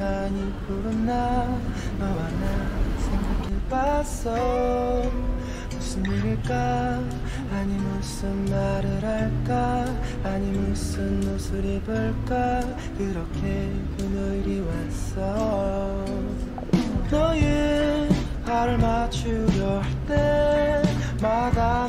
시간이 푸른나 너와 나 생각해봤어. 무슨 일일까? 아니 무슨 말을 할까? 아니 무슨 옷을 입을까? 그렇게 금요일이 왔어. 너의 발을 맞추려 할 때마다